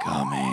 coming.